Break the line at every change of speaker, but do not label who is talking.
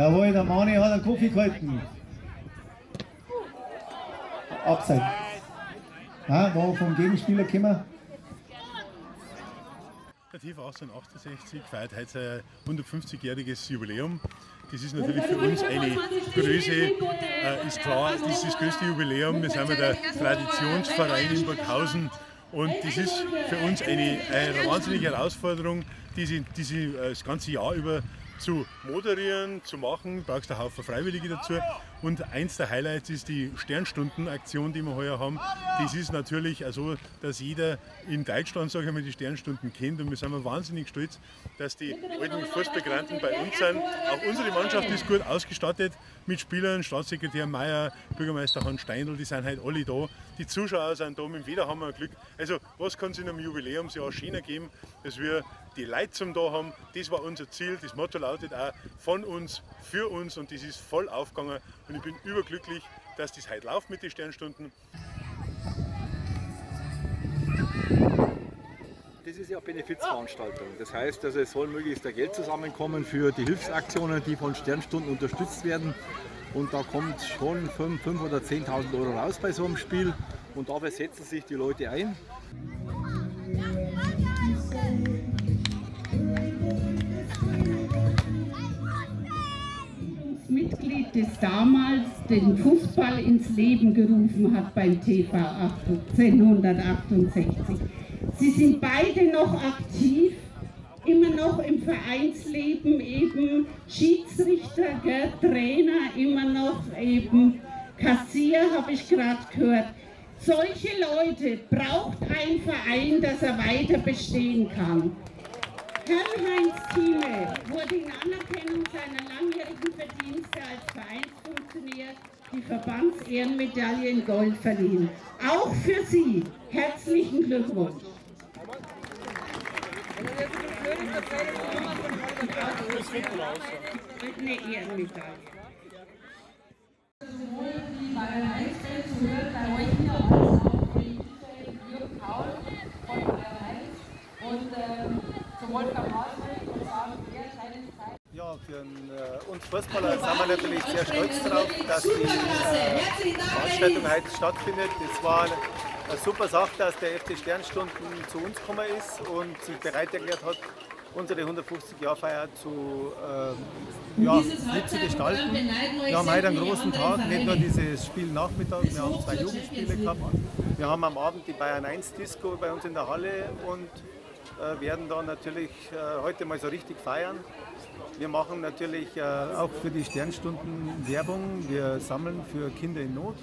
Jawohl, der Mani hat einen Kaffee gehalten. Abseits. Ah, war vom Gegenspieler gekommen.
Der TV 1868 feiert heute sein 150-jähriges Jubiläum. Das ist natürlich für uns eine Größe, äh, ist klar, das ist das größte Jubiläum. Wir sind der Traditionsverein in Burghausen und das ist für uns eine, eine wahnsinnige Herausforderung, diese, diese, äh, das ganze Jahr über zu moderieren, zu machen, brauchst du einen Haufen Freiwillige dazu. Und eins der Highlights ist die Sternstundenaktion, die wir heuer haben. Das ist natürlich so, dass jeder in Deutschland, sage ich mal, die Sternstunden kennt. Und wir sind wahnsinnig stolz, dass die alten Fußballgranten bei uns sind. Auch unsere Mannschaft ist gut ausgestattet mit Spielern, Staatssekretär Mayer, Bürgermeister Hans Steindl, die sind heute alle da. Die Zuschauer sind da, mit jeder haben wir Glück. Also was kann es in einem Jubiläumsjahr schöner geben, dass wir die Leute zum da haben. Das war unser Ziel. Das Motto lautet auch von uns, für uns und das ist voll aufgegangen. Und ich bin überglücklich, dass das heute läuft mit den Sternstunden.
Das ist ja eine Benefizveranstaltung. Das heißt, also es soll möglichst ein Geld zusammenkommen für die Hilfsaktionen, die von Sternstunden unterstützt werden. Und da kommt schon 5.000 oder 10.000 Euro raus bei so einem Spiel. Und dafür setzen sich die Leute ein.
Das damals den Fußball ins Leben gerufen hat beim TV 1868. Sie sind beide noch aktiv, immer noch im Vereinsleben, eben Schiedsrichter, gell, Trainer, immer noch eben Kassier, habe ich gerade gehört. Solche Leute braucht ein Verein, dass er weiter bestehen kann. Karl-Heinz Thieme wurde in Anerkennung seiner langjährigen Verdienste als Vereinsfunktionär die Verbandsehrenmedaille in Gold verliehen. Auch für Sie herzlichen Glückwunsch. Eine Ehrenmedaille.
Sowohl die Bayern 1 zu hören bei euch hier als auch die Jürgen Paul von Bayern 1 und
Ja, für äh, uns Fußballer sind wir natürlich sehr stolz darauf, dass die äh, Veranstaltung heute stattfindet. Es war eine super Sache, dass der FC Sternstunden zu uns gekommen ist und sich bereit erklärt hat, unsere 150-Jahr-Feier zu, äh, ja, mit zu gestalten. Wir haben heute einen großen Tag, nicht nur dieses Spiel Nachmittag, wir haben zwei Jugendspiele gehabt. Wir haben am Abend die Bayern 1 Disco bei uns in der Halle und äh, werden da natürlich äh, heute mal so richtig feiern. Wir machen natürlich äh, auch für die Sternstunden Werbung. Wir sammeln für Kinder in Not.